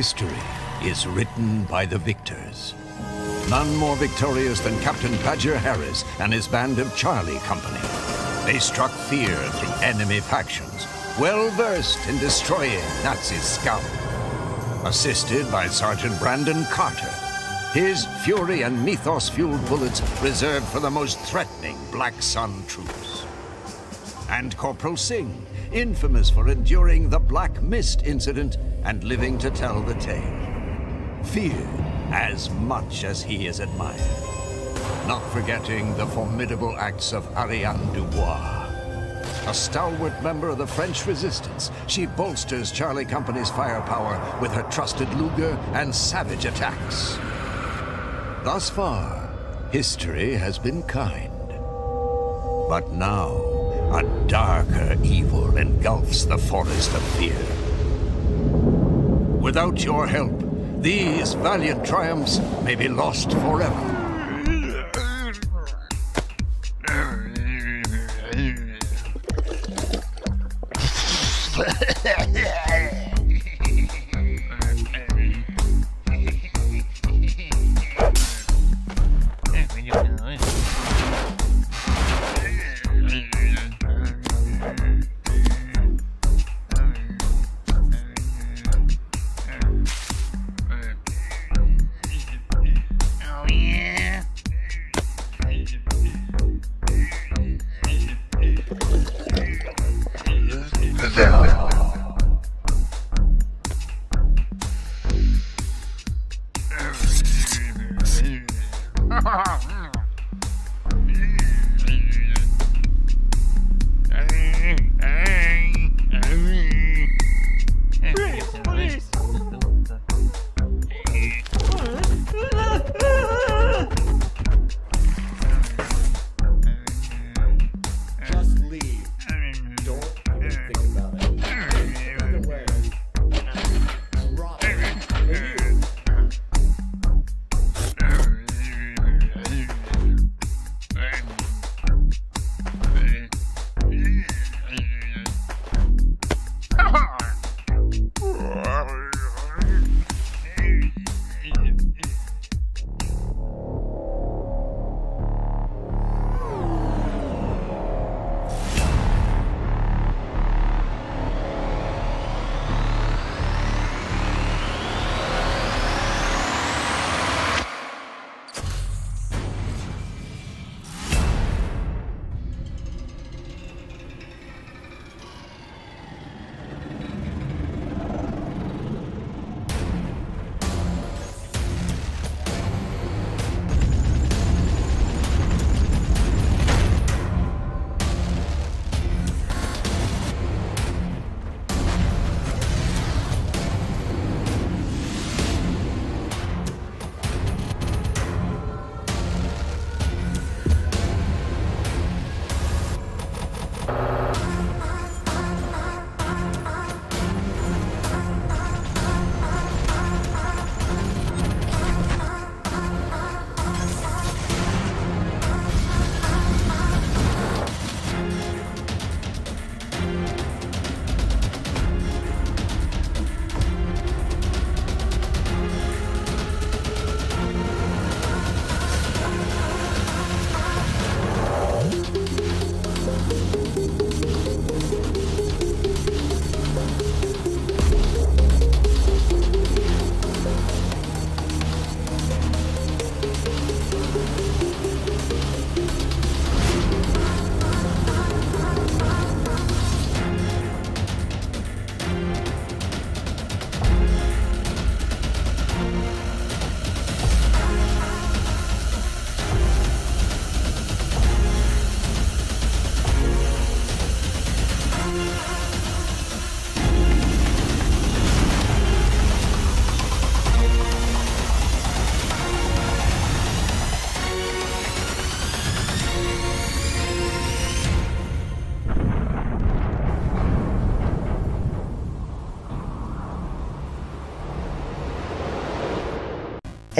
History is written by the victors. None more victorious than Captain Badger Harris and his band of Charlie Company. They struck fear through enemy factions, well versed in destroying Nazi scum. Assisted by Sergeant Brandon Carter, his Fury and Mythos fueled bullets reserved for the most threatening Black Sun troops. And Corporal Singh, infamous for enduring the Black Mist incident and living to tell the tale. Feared as much as he is admired. Not forgetting the formidable acts of Ariane Dubois. A stalwart member of the French resistance, she bolsters Charlie Company's firepower with her trusted Luger and savage attacks. Thus far, history has been kind. But now, a darker evil engulfs the forest of fear. Without your help, these valiant triumphs may be lost forever. Oh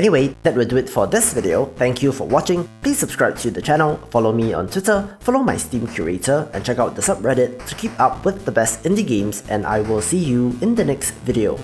Anyway, that will do it for this video. Thank you for watching. Please subscribe to the channel, follow me on Twitter, follow my Steam curator, and check out the subreddit to keep up with the best indie games and I will see you in the next video.